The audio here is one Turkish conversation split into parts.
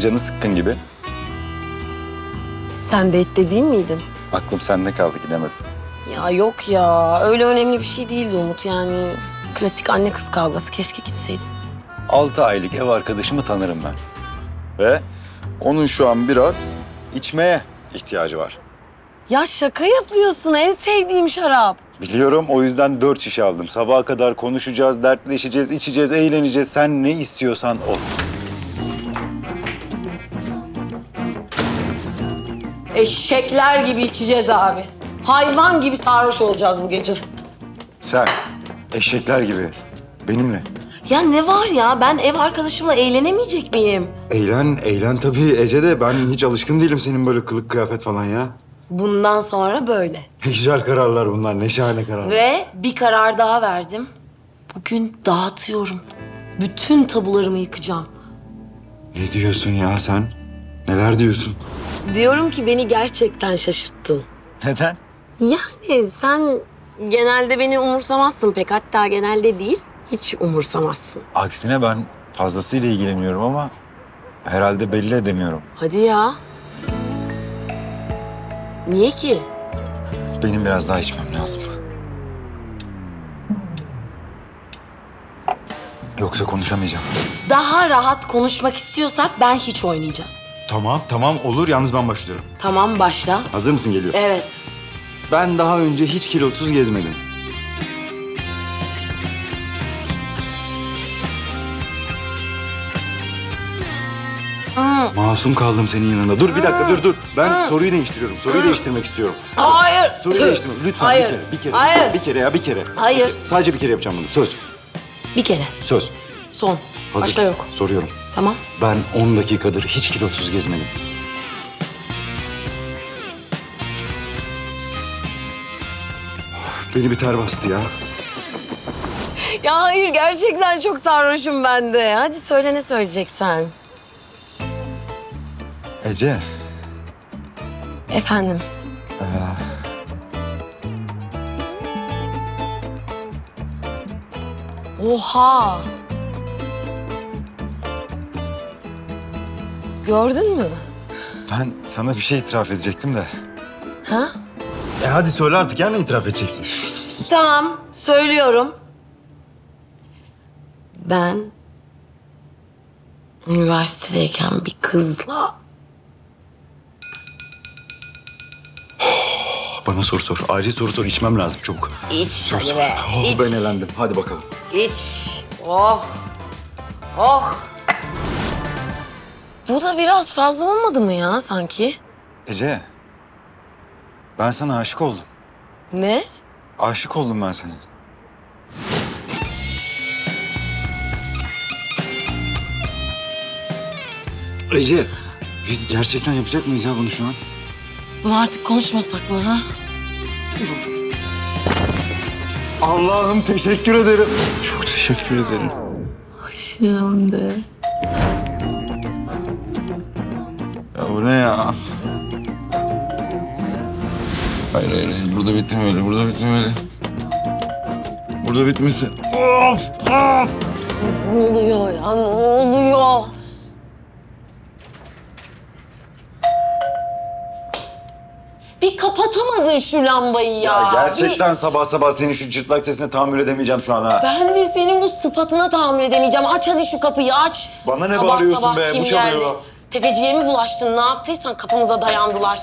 Canı sıkkın gibi. Sen date değil miydin? Aklım sende kaldı gidemedim. Ya yok ya. Öyle önemli bir şey değildi Umut. Yani klasik anne kız kavgası. Keşke gitseydin. Altı aylık ev arkadaşımı tanırım ben. Ve onun şu an biraz içmeye ihtiyacı var. Ya şaka yapıyorsun. En sevdiğim şarap. Biliyorum o yüzden dört şişe aldım. Sabaha kadar konuşacağız, dertleşeceğiz, içeceğiz, eğleneceğiz. Sen ne istiyorsan o. Eşekler gibi içeceğiz abi. Hayvan gibi sarhoş olacağız bu gece. Sen eşekler gibi benimle. Ya ne var ya? Ben ev arkadaşımla eğlenemeyecek miyim? Eğlen, eğlen tabii Ece de. Ben hiç alışkın değilim senin böyle kılık kıyafet falan ya. Bundan sonra böyle. Ne güzel kararlar bunlar, ne şahane kararlar. Ve bir karar daha verdim. Bugün dağıtıyorum. Bütün tabularımı yıkacağım. Ne diyorsun ya sen? Neler diyorsun? Diyorum ki beni gerçekten şaşırttın. Neden? Yani sen genelde beni umursamazsın pek. Hatta genelde değil, hiç umursamazsın. Aksine ben fazlasıyla ilgileniyorum ama herhalde belli edemiyorum. Hadi ya. Niye ki? Benim biraz daha içmem lazım. Yoksa konuşamayacağım. Daha rahat konuşmak istiyorsak ben hiç oynayacağız. Tamam, tamam olur. Yalnız ben başlıyorum. Tamam başla. Hazır mısın geliyor? Evet. Ben daha önce hiç kilosuz gezmedim. Hı. Masum kaldım senin yanında. Dur bir dakika dur dur. Ben soruyu değiştiriyorum. Soruyu değiştirmek istiyorum. Hayır. Soruyu değiştirme. Lütfen Hayır. bir kere. Bir kere. Hayır. Bir kere ya bir kere. Hayır. Sadece bir kere yapacağım bunu. Söz. Bir kere. Söz. Son. Hazır Başka mısın? yok. Soruyorum. Tamam. Ben 10 dakikadır hiç kilosuz gezmedim. Beni bir ter bastı ya. Ya hayır gerçekten çok sarhoşum ben de. Hadi söyle ne söyleyeceksen. Ece. Efendim. Oha. Gördün mü? Ben sana bir şey itiraf edecektim de. Ha? E hadi söyle artık ya ne itiraf edeceksin? Tamam, söylüyorum. Ben üniversitedeyken bir kızla Bana soru sor. Acil soru sor. İçmem lazım çabuk. iç Sor hadi sor. be. Oh, iç, ben elendim. Hadi bakalım. iç. Oh. Oh. Bu da biraz fazla olmadı mı ya sanki? Ece. Ben sana aşık oldum. Ne? Aşık oldum ben sana. Ece. Biz gerçekten yapacak mıyız ya bunu şu an? Bunu artık konuşmasak mı ha? Allah'ım teşekkür ederim. Çok teşekkür ederim. Şimdi. Ya ne ya? Hayır hayır hayır. Burada bitmemeli. Burada bitmemeli. Burada bitmesin. Of! Of! Ne oluyor ya? Ne oluyor? Bir kapatamadın şu lambayı ya. Ya gerçekten Bir- sabah sabah senin şu cırtlak sesine tahammül edemeyeceğim şu an ha. Ben de senin bu sıfatına tahammül edemeyeceğim. Aç hadi şu kapıyı aç. Bana ne sabah bağırıyorsun sabah be? Kim Bu çalıyor. geldi? Tefeciye mi bulaştın? Ne yaptıysan kapımıza dayandılar.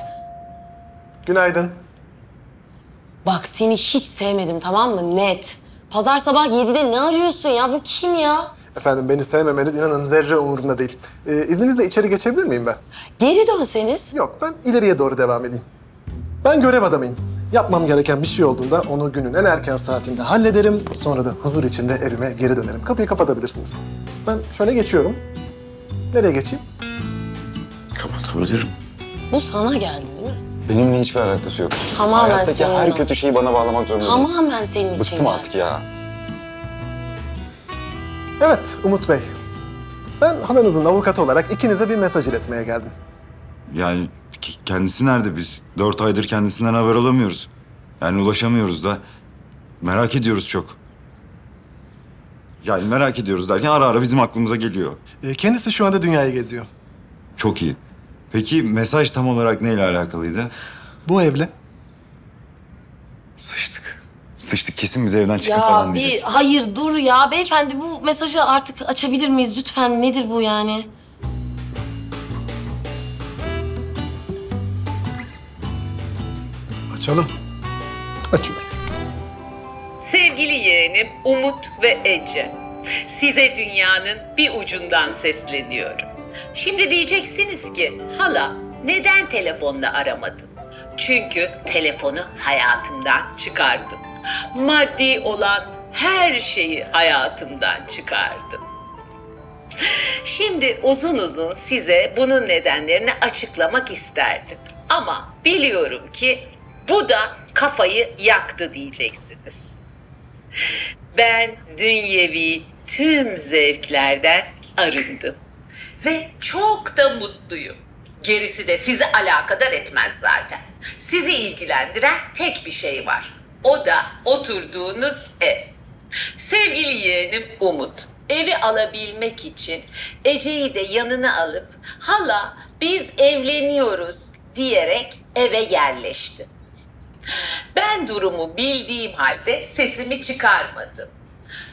Günaydın. Bak seni hiç sevmedim tamam mı? Net. Pazar sabah 7'de ne arıyorsun ya? Bu kim ya? Efendim beni sevmemeniz inanın zerre umurumda değil. Ee, izninizle içeri geçebilir miyim ben? Geri dönseniz. Yok ben ileriye doğru devam edeyim. Ben görev adamıyım. Yapmam gereken bir şey olduğunda onu günün en erken saatinde hallederim. Sonra da huzur içinde evime geri dönerim. Kapıyı kapatabilirsiniz. Ben şöyle geçiyorum. Nereye geçeyim? Kapatabilirim. Bu sana geldi değil mi? Benimle hiçbir alakası yok. Tamamen Hayattaki senin her kötü şeyi bana bağlamak zorunda değilsin. Tamamen senin için Bıktım geldi. artık ya. Evet Umut Bey. Ben halanızın avukatı olarak ikinize bir mesaj iletmeye geldim. Yani kendisi nerede biz? Dört aydır kendisinden haber alamıyoruz. Yani ulaşamıyoruz da. Merak ediyoruz çok. Yani merak ediyoruz derken ara ara bizim aklımıza geliyor. Ee, kendisi şu anda dünyayı geziyor. Çok iyi. Peki mesaj tam olarak neyle alakalıydı? Bu evle. Sıçtık. Sıçtık kesin bizi evden çıkın Ya falan bir diyecek. hayır dur ya beyefendi bu mesajı artık açabilir miyiz lütfen nedir bu yani? Açalım. Açıyorum. Sevgili yeğenim Umut ve Ece, size dünyanın bir ucundan sesleniyorum. Şimdi diyeceksiniz ki, hala neden telefonla aramadın? Çünkü telefonu hayatımdan çıkardım. Maddi olan her şeyi hayatımdan çıkardım. Şimdi uzun uzun size bunun nedenlerini açıklamak isterdim. Ama biliyorum ki bu da kafayı yaktı diyeceksiniz. Ben dünyevi tüm zevklerden arındım. Ve çok da mutluyum. Gerisi de sizi alakadar etmez zaten. Sizi ilgilendiren tek bir şey var. O da oturduğunuz ev. Sevgili yeğenim Umut, evi alabilmek için Ece'yi de yanına alıp hala biz evleniyoruz diyerek eve yerleşti. Ben durumu bildiğim halde sesimi çıkarmadım.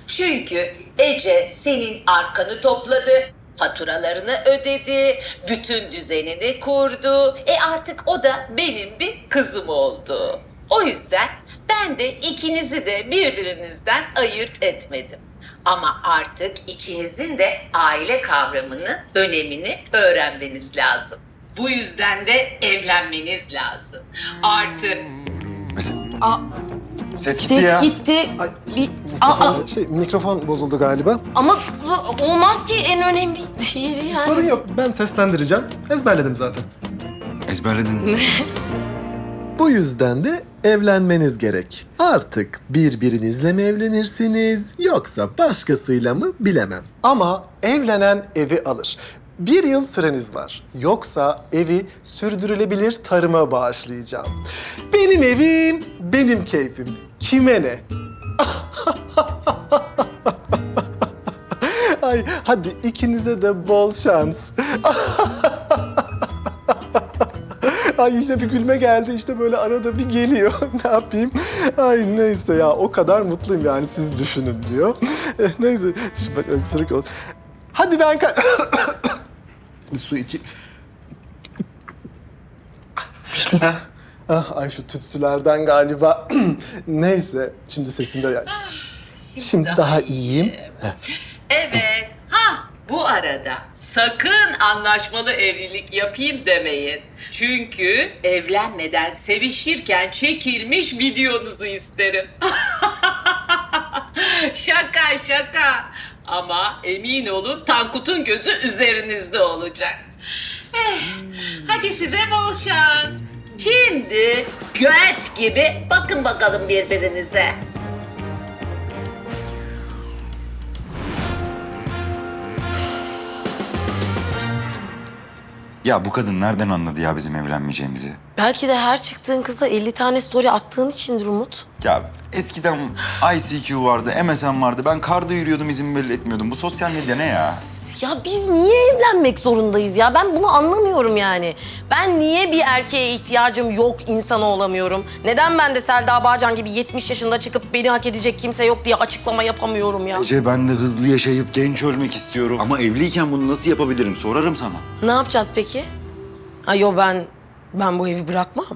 Çünkü Ece senin arkanı topladı, faturalarını ödedi, bütün düzenini kurdu. E artık o da benim bir kızım oldu. O yüzden ben de ikinizi de birbirinizden ayırt etmedim. Ama artık ikinizin de aile kavramının önemini öğrenmeniz lazım. Bu yüzden de evlenmeniz lazım. Artı Aa, Ses gitti ses ya. gitti. Ay, Bir, aa, aa, mikrofon, şey, mikrofon bozuldu galiba. ama bu olmaz ki en önemli yeri yani. Sorun yok. Ben seslendireceğim. Ezberledim zaten. Ezberledin mi? Bu yüzden de evlenmeniz gerek. Artık birbirinizle mi evlenirsiniz yoksa başkasıyla mı bilemem. Ama evlenen evi alır. Bir yıl süreniz var. Yoksa evi sürdürülebilir tarıma bağışlayacağım. Benim evim, benim keyfim. Kime ne? Ay hadi ikinize de bol şans. Ay işte bir gülme geldi işte böyle arada bir geliyor. ne yapayım? Ay neyse ya o kadar mutluyum yani siz düşünün diyor. Neyse şimdi bak öksürük ol. Hadi ben bir su içeyim. Ah, ah, ay şu tütsülerden galiba. neyse şimdi sesim de yani. Şimdi daha iyiyim. Evet. Ha bu arada sakın anlaşmalı evlilik yapayım demeyin. Çünkü evlenmeden sevişirken çekilmiş videonuzu isterim. şaka şaka. Ama emin olun Tankut'un gözü üzerinizde olacak. Eh, hadi size bol şans. Şimdi göt gibi bakın bakalım birbirinize. Ya bu kadın nereden anladı ya bizim evlenmeyeceğimizi? Belki de her çıktığın kıza 50 tane story attığın içindir Umut. Ya eskiden ICQ vardı, MSN vardı. Ben karda yürüyordum, izin belli etmiyordum. Bu sosyal medya ne ya? Ya biz niye evlenmek zorundayız ya? Ben bunu anlamıyorum yani. Ben niye bir erkeğe ihtiyacım yok insana olamıyorum? Neden ben de Selda Bağcan gibi 70 yaşında çıkıp beni hak edecek kimse yok diye açıklama yapamıyorum ya? Ece ben de hızlı yaşayıp genç ölmek istiyorum. Ama evliyken bunu nasıl yapabilirim? Sorarım sana. Ne yapacağız peki? Ha yo ben ben bu evi bırakmam.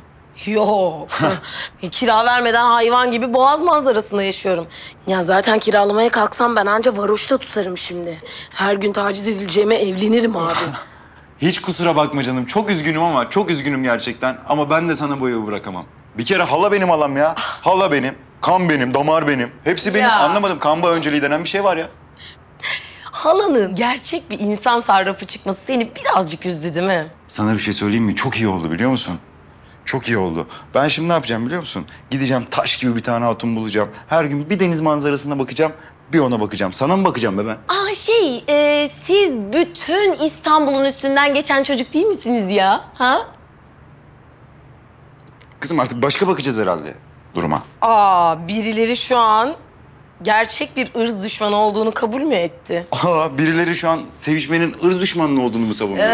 Yok. Kira vermeden hayvan gibi boğaz manzarasında yaşıyorum. Ya zaten kiralamaya kalksam ben anca varoşta tutarım şimdi. Her gün taciz edileceğime evlenirim abi. Hiç kusura bakma canım. Çok üzgünüm ama çok üzgünüm gerçekten. Ama ben de sana bu evi bırakamam. Bir kere hala benim halam ya. Hala benim. Kan benim, damar benim. Hepsi benim. Ya. Anlamadım. Kan bağı önceliği denen bir şey var ya. Halanın gerçek bir insan sarrafı çıkması seni birazcık üzdü değil mi? Sana bir şey söyleyeyim mi? Çok iyi oldu biliyor musun? Çok iyi oldu. Ben şimdi ne yapacağım biliyor musun? Gideceğim taş gibi bir tane hatun bulacağım. Her gün bir deniz manzarasına bakacağım. Bir ona bakacağım. Sana mı bakacağım be ben? Aa şey, e, siz bütün İstanbul'un üstünden geçen çocuk değil misiniz ya? Ha? Kızım artık başka bakacağız herhalde duruma. Aa, birileri şu an gerçek bir ırz düşmanı olduğunu kabul mü etti? Aa, birileri şu an sevişmenin ırz düşmanlığı olduğunu mu savunuyor?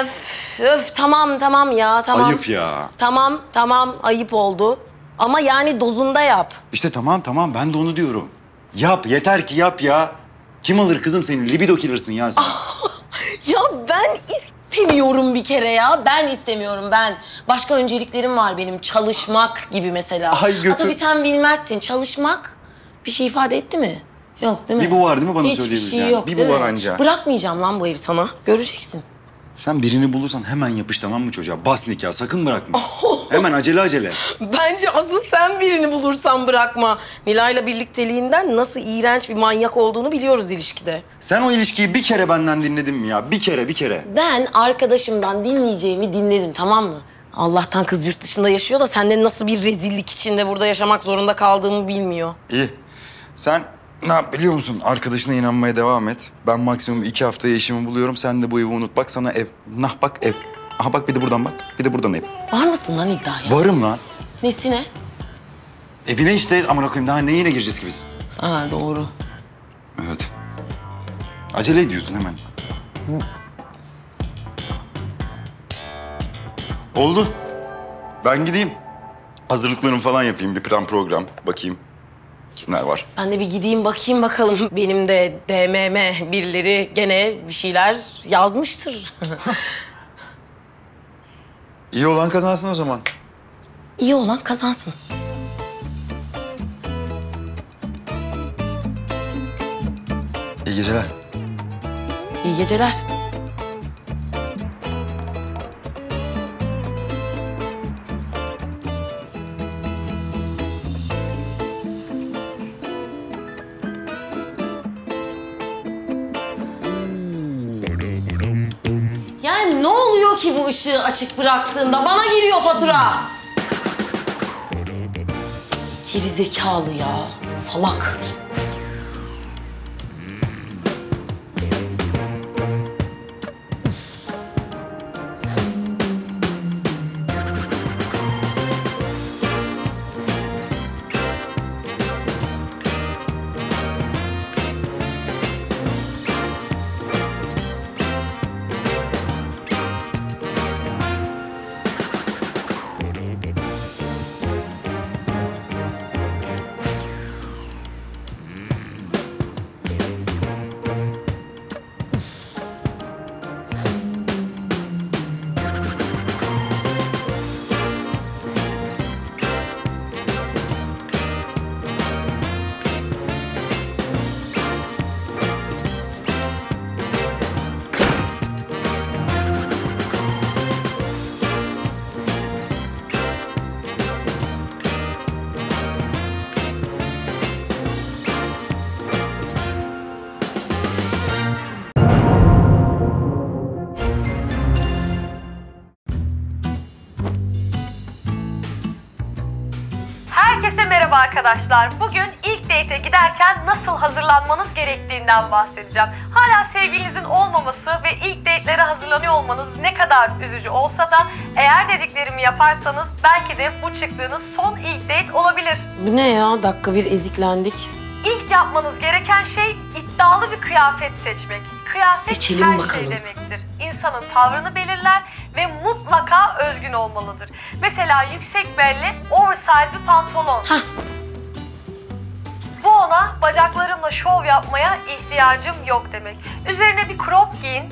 Öf, öf tamam tamam ya tamam. Ayıp ya. Tamam tamam ayıp oldu. Ama yani dozunda yap. İşte tamam tamam ben de onu diyorum. Yap yeter ki yap ya. Kim alır kızım senin? Libido killer'sın ya sen. Ya ben istemiyorum bir kere ya. Ben istemiyorum ben. Başka önceliklerim var benim. Çalışmak gibi mesela. Ay götür. Ha, tabii sen bilmezsin. Çalışmak bir şey ifade etti mi? Yok değil mi? Bir bu var değil mi bana Hiçbir söylediğiniz şey yok Bir değil bu mi? var anca. Bırakmayacağım lan bu evi sana. Göreceksin. Sen birini bulursan hemen yapış tamam mı çocuğa? Bas nikah sakın bırakma. hemen acele acele. Bence asıl sen birini bulursan bırakma. Nilay'la birlikteliğinden nasıl iğrenç bir manyak olduğunu biliyoruz ilişkide. Sen o ilişkiyi bir kere benden dinledin mi ya? Bir kere bir kere. Ben arkadaşımdan dinleyeceğimi dinledim tamam mı? Allah'tan kız yurt dışında yaşıyor da senden nasıl bir rezillik içinde burada yaşamak zorunda kaldığımı bilmiyor. İyi. Sen ne yap biliyor musun? Arkadaşına inanmaya devam et. Ben maksimum iki haftaya eşimi buluyorum. Sen de bu evi unut. Bak sana ev. Nah bak ev. Aha bak bir de buradan bak. Bir de buradan ev. Var mısın lan iddiaya? Varım lan. Nesine? Evine işte amına koyayım daha neyine gireceğiz ki biz? Ha doğru. Evet. Acele ediyorsun hemen. Oldu. Ben gideyim. Hazırlıklarımı falan yapayım. Bir plan program. Bakayım. Kimler var? Ben de bir gideyim bakayım bakalım. Benim de DMM birileri gene bir şeyler yazmıştır. İyi olan kazansın o zaman. İyi olan kazansın. İyi geceler. İyi geceler. Işığı açık bıraktığında? Bana geliyor fatura. Geri zekalı ya. Salak. Arkadaşlar. Bugün ilk date'e giderken nasıl hazırlanmanız gerektiğinden bahsedeceğim. Hala sevgilinizin olmaması ve ilk date'lere hazırlanıyor olmanız ne kadar üzücü olsa da eğer dediklerimi yaparsanız belki de bu çıktığınız son ilk date olabilir. Bu ne ya? Dakika bir eziklendik. İlk yapmanız gereken şey iddialı bir kıyafet seçmek. Kıyafet Seçelim her bakalım. şey demektir. İnsanın tavrını belirler ve mutlaka özgün olmalıdır. Mesela yüksek belli, oversize bir pantolon. Hah. Ona bacaklarımla şov yapmaya ihtiyacım yok demek. Üzerine bir crop giyin,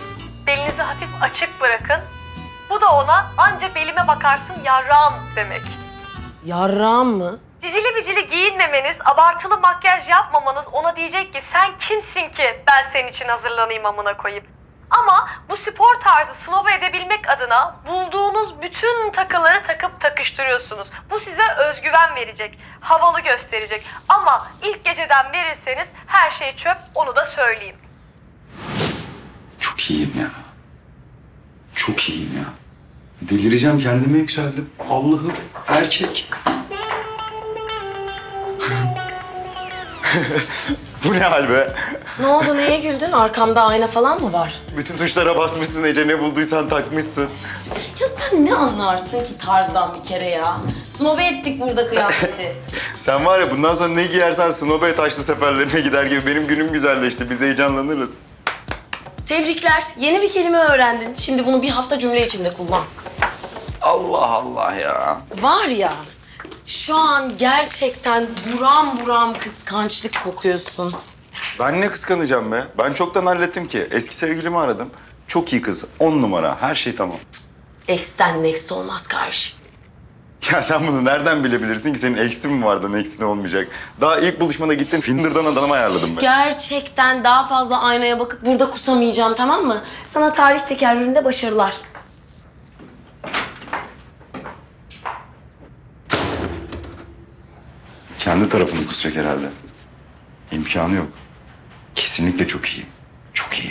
belinizi hafif açık bırakın. Bu da ona anca belime bakarsın yarrağım demek. Yarrağım mı? Cicili bicili giyinmemeniz, abartılı makyaj yapmamanız ona diyecek ki sen kimsin ki ben senin için hazırlanayım amına koyayım. Ama bu spor tarzı snob edebilmek adına bulduğunuz bütün takıları takıp takıştırıyorsunuz. Bu size özgüven verecek, havalı gösterecek. Ama ilk geceden verirseniz her şey çöp onu da söyleyeyim. Çok iyiyim ya. Çok iyiyim ya. Delireceğim kendime yükseldim. Allah'ım erkek. Bu ne hal be? Ne oldu neye güldün? Arkamda ayna falan mı var? Bütün tuşlara basmışsın Ece ne bulduysan takmışsın. Ya sen ne anlarsın ki tarzdan bir kere ya? Snobe ettik burada kıyafeti. Sen var ya bundan sonra ne giyersen Snowbay taşlı seferlerine gider gibi benim günüm güzelleşti. Biz heyecanlanırız. Tebrikler. Yeni bir kelime öğrendin. Şimdi bunu bir hafta cümle içinde kullan. Allah Allah ya. Var ya, şu an gerçekten buram buram kıskançlık kokuyorsun. Ben ne kıskanacağım be? Ben çoktan hallettim ki. Eski sevgilimi aradım. Çok iyi kız. On numara. Her şey tamam. Ex'ten next olmaz karşı. Ya sen bunu nereden bilebilirsin ki? Senin eksin mi vardı, neksin olmayacak? Daha ilk buluşmada gittin, Finder'dan adam ayarladım ben. Gerçekten daha fazla aynaya bakıp burada kusamayacağım tamam mı? Sana tarih tekerrüründe başarılar. Kendi tarafını kusacak herhalde. İmkanı yok. Kesinlikle çok iyiyim. Çok iyiyim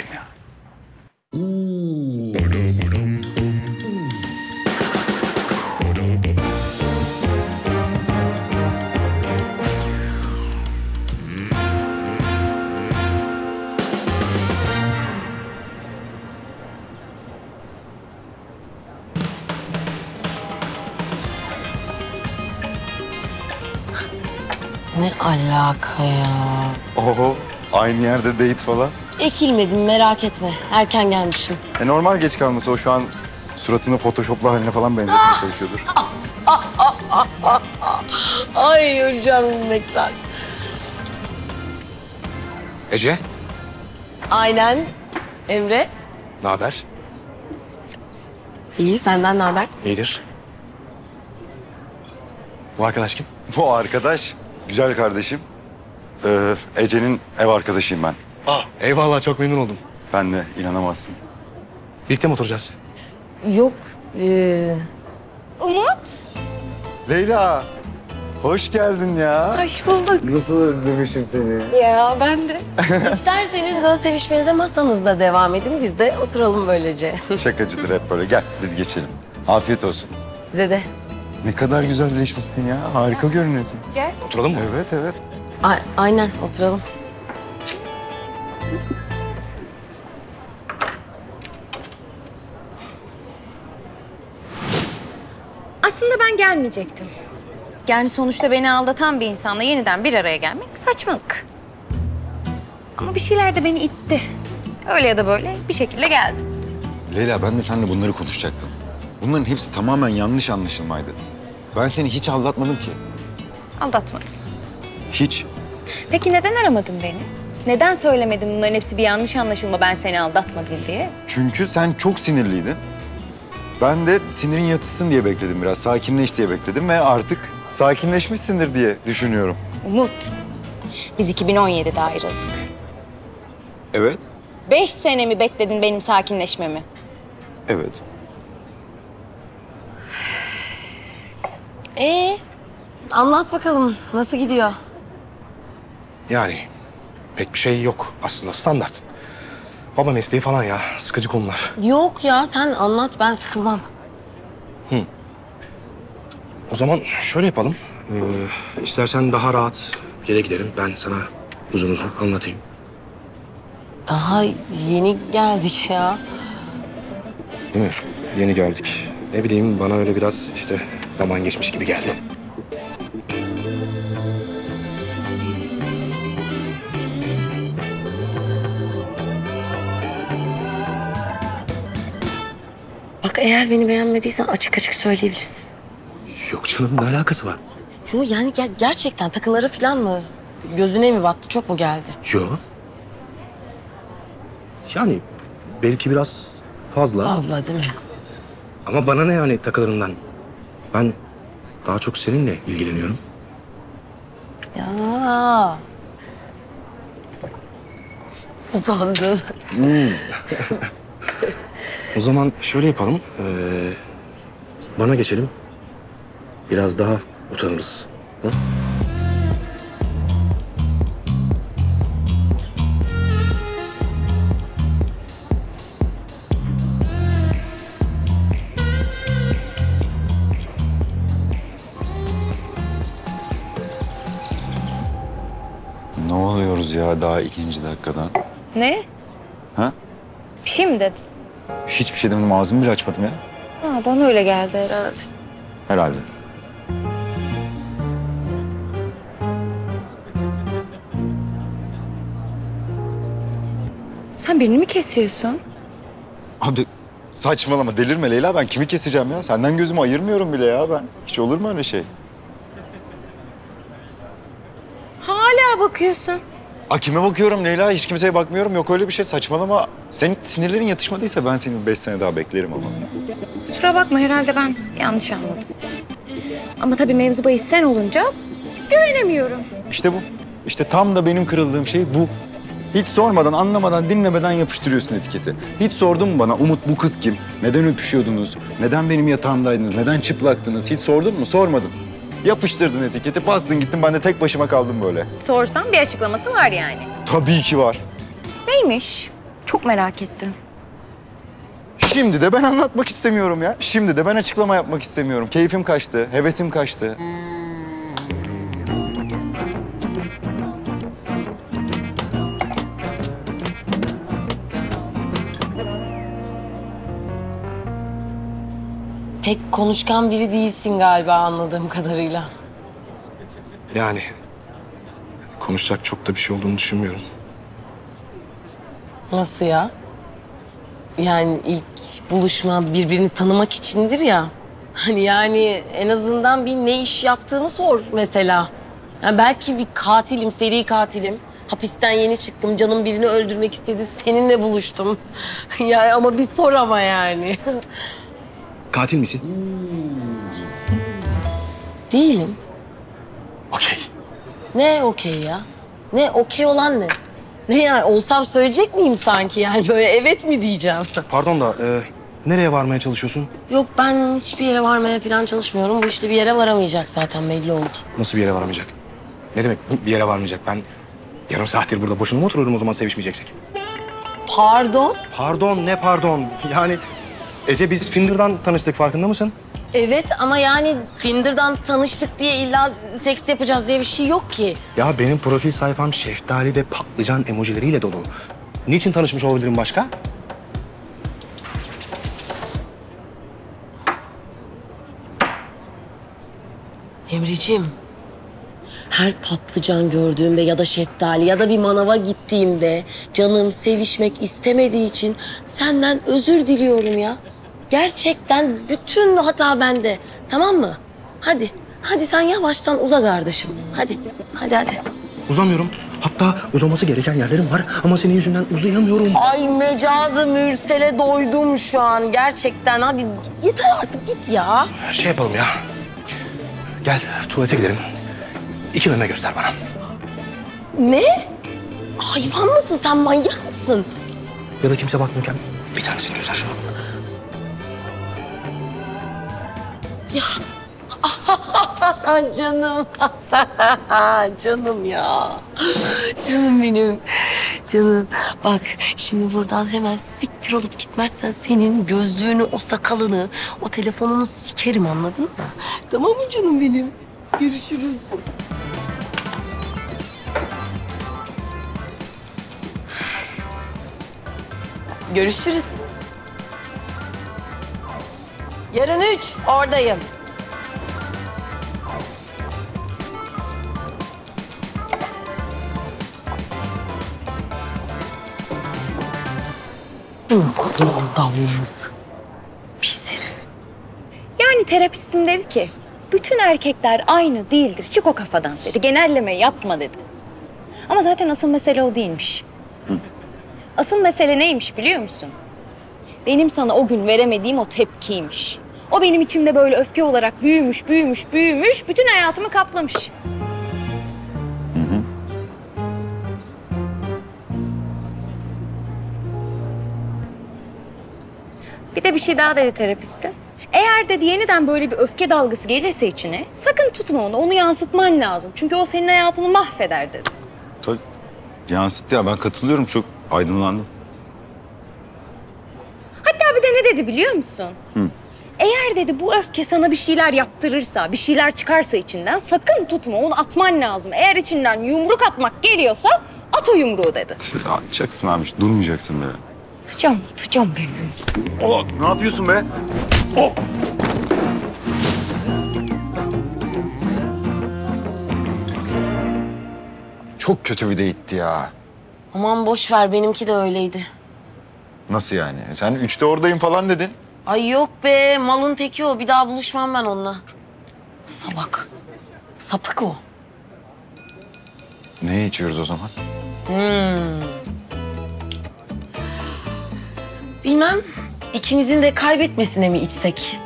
alaka ya? Oho, aynı yerde date falan. Ekilmedim merak etme. Erken gelmişim. E normal geç kalması o şu an suratını photoshoplu haline falan benzetmeye çalışıyordur. Ay öleceğim gülmekten. Ece, Aynen. Emre. ne haber? İyi senden ne haber? İyidir. Bu arkadaş kim? Bu arkadaş, güzel kardeşim. Ee, Ece'nin ev arkadaşıyım ben. Aa, eyvallah çok memnun oldum. Ben de inanamazsın. Birlikte mi oturacağız? Yok. Ee... Umut. Leyla, hoş geldin ya. Hoş bulduk. Nasıl özlemişim seni. Ya ben de. İsterseniz ön sevişmenize masanızda devam edin. Biz de oturalım böylece. Şakacıdır hep böyle. Gel biz geçelim. Afiyet olsun. Size de. Ne kadar güzelleşmişsin ya. Harika görünüyorsun. Gerçekten. Oturalım mı? Evet evet. A- aynen oturalım. Aslında ben gelmeyecektim. Yani sonuçta beni aldatan bir insanla yeniden bir araya gelmek saçmalık. Ama bir şeyler de beni itti. Öyle ya da böyle bir şekilde geldim. Leyla ben de seninle bunları konuşacaktım. Bunların hepsi tamamen yanlış anlaşılmaydı. Ben seni hiç aldatmadım ki. Aldatmadın. Hiç. Peki neden aramadın beni? Neden söylemedin bunların hepsi bir yanlış anlaşılma ben seni aldatmadım diye? Çünkü sen çok sinirliydin. Ben de sinirin yatışsın diye bekledim biraz. Sakinleş diye bekledim ve artık sakinleşmişsindir diye düşünüyorum. Umut. Biz 2017'de ayrıldık. Evet. Beş sene mi bekledin benim sakinleşmemi? Evet. Ee, anlat bakalım nasıl gidiyor? Yani pek bir şey yok aslında standart. Baba mesleği falan ya sıkıcı konular. Yok ya sen anlat ben sıkılmam. O zaman şöyle yapalım. Ee, istersen daha rahat bir yere gidelim. Ben sana uzun uzun anlatayım. Daha yeni geldik ya. Değil mi? Yeni geldik. Ne bileyim bana öyle biraz işte zaman geçmiş gibi geldi. Eğer beni beğenmediysen açık açık söyleyebilirsin. Yok canım ne alakası var? Yo yani ger- gerçekten takıları falan mı? Gözüne mi battı çok mu geldi? Yok. Yani belki biraz fazla. Fazla değil mi? Ama bana ne yani takılarından? Ben daha çok seninle ilgileniyorum. Ya. Utandı. O zaman şöyle yapalım. ee, bana geçelim. Biraz daha utanırız. Hı? Ne oluyoruz ya daha ikinci dakikadan? Ne? Ha? Bir şey mi dedin? Hiçbir şey demedim ağzımı bile açmadım ya. Ha, bana öyle geldi herhalde. Herhalde. Sen birini mi kesiyorsun? Abi saçmalama delirme Leyla ben kimi keseceğim ya? Senden gözümü ayırmıyorum bile ya ben. Hiç olur mu öyle şey? Hala bakıyorsun. Aa, kime bakıyorum Leyla? Hiç kimseye bakmıyorum. Yok öyle bir şey saçmalama. Senin sinirlerin yatışmadıysa ben seni beş sene daha beklerim ama. Kusura bakma herhalde ben yanlış anladım. Ama tabii mevzu bahis sen olunca güvenemiyorum. İşte bu. İşte tam da benim kırıldığım şey bu. Hiç sormadan, anlamadan, dinlemeden yapıştırıyorsun etiketi. Hiç sordun mu bana Umut bu kız kim? Neden öpüşüyordunuz? Neden benim yatağımdaydınız? Neden çıplaktınız? Hiç sordun mu? Sormadın. Yapıştırdın etiketi, bastın gittin. Ben de tek başıma kaldım böyle. Sorsam bir açıklaması var yani. Tabii ki var. Neymiş? Çok merak ettim. Şimdi de ben anlatmak istemiyorum ya. Şimdi de ben açıklama yapmak istemiyorum. Keyfim kaçtı, hevesim kaçtı. Pek konuşkan biri değilsin galiba anladığım kadarıyla. Yani konuşacak çok da bir şey olduğunu düşünmüyorum. Nasıl ya? Yani ilk buluşma birbirini tanımak içindir ya. Hani yani en azından bir ne iş yaptığımı sor mesela. Yani belki bir katilim, seri katilim. Hapisten yeni çıktım, canım birini öldürmek istedi, seninle buluştum. yani ama bir sor ama yani. Katil misin? Değilim. Okey. Ne okey ya? Ne okey olan ne? Ne yani olsam söyleyecek miyim sanki yani böyle evet mi diyeceğim? Pardon da e, nereye varmaya çalışıyorsun? Yok ben hiçbir yere varmaya falan çalışmıyorum. Bu işte bir yere varamayacak zaten belli oldu. Nasıl bir yere varamayacak? Ne demek bir yere varmayacak? Ben yarım saattir burada boşuna mı oturuyorum o zaman sevişmeyeceksek? Pardon? Pardon ne pardon? Yani Ece biz Finder'dan tanıştık farkında mısın? Evet ama yani Tinder'dan tanıştık diye illa seks yapacağız diye bir şey yok ki. Ya benim profil sayfam şeftali de patlıcan emojileriyle dolu. Niçin tanışmış olabilirim başka? Emreciğim, her patlıcan gördüğümde ya da şeftali ya da bir manava gittiğimde canım sevişmek istemediği için senden özür diliyorum ya. Gerçekten bütün hata bende. Tamam mı? Hadi. Hadi sen yavaştan uza kardeşim. Hadi. Hadi hadi. Uzamıyorum. Hatta uzaması gereken yerlerim var ama senin yüzünden uzayamıyorum. Ay mecazı mürsele doydum şu an gerçekten. Hadi yeter artık git ya. Şey yapalım ya. Gel tuvalete gidelim. İki meme göster bana. Ne? Hayvan mısın sen manyak mısın? Ya da kimse bakmıyorken bir tanesini göster şunu. Ah, canım. canım ya. Canım benim. Canım. Bak şimdi buradan hemen siktir olup gitmezsen senin gözlüğünü, o sakalını, o telefonunu sikerim anladın mı? Tamam mı canım benim? Görüşürüz. Görüşürüz. Yarın üç oradayım. Bunun kodumun davulması. Pis herif. Yani terapistim dedi ki bütün erkekler aynı değildir. Çık o kafadan dedi. Genelleme yapma dedi. Ama zaten asıl mesele o değilmiş. Asıl mesele neymiş biliyor musun? Benim sana o gün veremediğim o tepkiymiş. O benim içimde böyle öfke olarak büyümüş, büyümüş, büyümüş. Bütün hayatımı kaplamış. Bir de bir şey daha dedi terapistim. Eğer dedi yeniden böyle bir öfke dalgası gelirse içine sakın tutma onu, onu yansıtman lazım. Çünkü o senin hayatını mahveder dedi. Tabii. Yansıt ya ben katılıyorum çok aydınlandım. Hatta bir de ne dedi biliyor musun? Eğer dedi bu öfke sana bir şeyler yaptırırsa, bir şeyler çıkarsa içinden sakın tutma, onu atman lazım. Eğer içinden yumruk atmak geliyorsa at o yumruğu dedi. Atacaksın abi durmayacaksın böyle. Tutacağım, tutacağım benim. Oh, ne yapıyorsun be? Çok kötü bir date'ti ya. Aman boş ver benimki de öyleydi. Nasıl yani? Sen üçte oradayım falan dedin. Ay yok be malın teki o. Bir daha buluşmam ben onunla. Salak. Sapık o. Ne içiyoruz o zaman? Bilmem ikimizin de kaybetmesine mi içsek?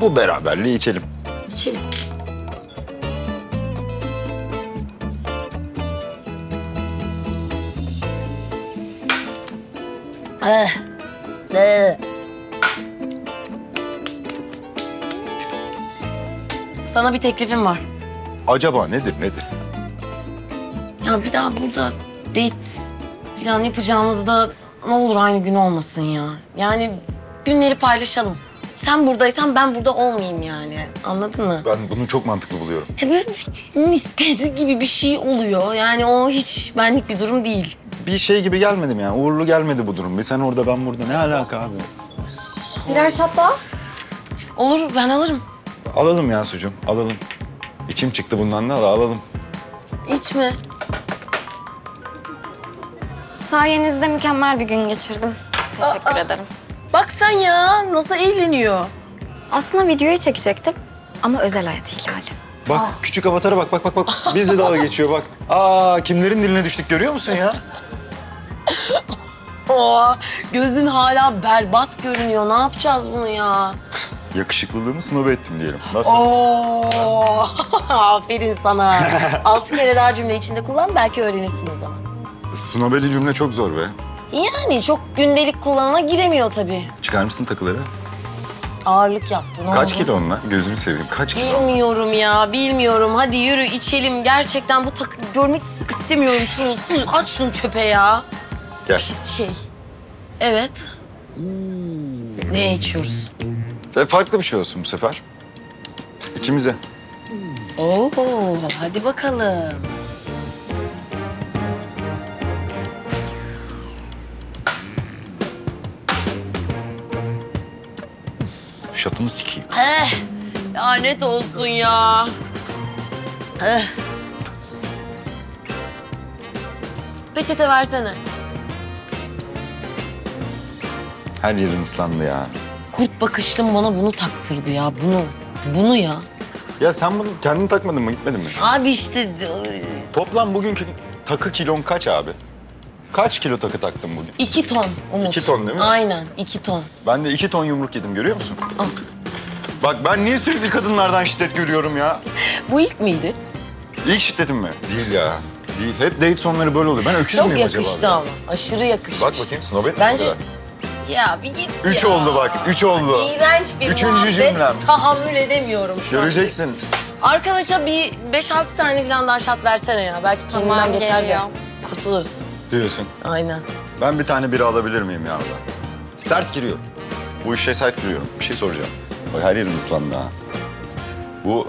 Bu beraberliği içelim. İçelim. Eh. Eh. Sana bir teklifim var. Acaba nedir nedir? Ya bir daha burada date falan yapacağımızda ne olur aynı gün olmasın ya. Yani günleri paylaşalım. Sen buradaysan ben burada olmayayım yani. Anladın mı? Ben bunu çok mantıklı buluyorum. Ya böyle bir nispet gibi bir şey oluyor. Yani o hiç benlik bir durum değil. Bir şey gibi gelmedi mi yani? Uğurlu gelmedi bu durum. Bir sen orada ben burada. Ne alaka abi? Birer şat daha. Olur ben alırım. Alalım ya sucum, alalım. İçim çıktı bundan da alalım. İçme. Sayenizde mükemmel bir gün geçirdim. Teşekkür ederim. Bak sen ya nasıl eğleniyor. Aslında videoya çekecektim ama özel hayat ihlali. Bak küçük avatara bak, bak bak bak. Bizle dalga geçiyor bak. Aa kimlerin diline düştük görüyor musun ya? Oo, gözün hala berbat görünüyor. Ne yapacağız bunu ya? Yakışıklılığımı snob ettim diyelim. Nasıl? Oo, aferin sana. Altı kere daha cümle içinde kullan belki öğrenirsin o zaman. Snobeli cümle çok zor be. Yani çok gündelik kullanıma giremiyor tabii. Çıkar mısın takıları? Ağırlık yaptın. Kaç oldu. kilo onlar? Gözünü seveyim. Kaç kilo? Bilmiyorum ya, bilmiyorum. Hadi yürü içelim. Gerçekten bu takı görmek istemiyorum şunu. Su, At şunu çöpe ya. Gel. Pis şey. Evet. Ne içiyoruz? E, farklı bir şey olsun bu sefer. İkimize. Oo, hadi bakalım. Şatını sikeyim. Eh, lanet olsun ya. Eh. Peçete versene. Her yerin ıslandı ya. Kurt bakışlım bana bunu taktırdı ya, bunu. Bunu ya. Ya sen bunu kendin takmadın mı, gitmedin mi? Abi işte Toplam bugünkü takı kilon kaç abi? Kaç kilo takı taktın bugün? iki ton Umut. İki ton değil mi? Aynen, iki ton. Ben de iki ton yumruk yedim görüyor musun? Al. Bak ben niye sürekli kadınlardan şiddet görüyorum ya? Bu ilk miydi? İlk şiddetim mi? Değil ya. Değil. Hep date sonları böyle oluyor. Ben öküz Çok müyüm acaba? yakıştı ama. Aşırı yakışmış. Bak bakayım snobet mi Bence... Ya bir git Üç ya. oldu bak, üç oldu. İğrenç bir Üçüncü muhabbet. cümlem. Tahammül edemiyorum şu an. Göreceksin. Arkadaşa bir 5-6 tane falan daha şat versene ya. Belki kendinden Tamam, geçer ya. geliyor. Kurtuluruz. Diyorsun. Aynen. Ben bir tane bira alabilir miyim ya orada? Sert giriyorum. Bu işe sert giriyorum. Bir şey soracağım. Bak her yerim ıslandı ha. Bu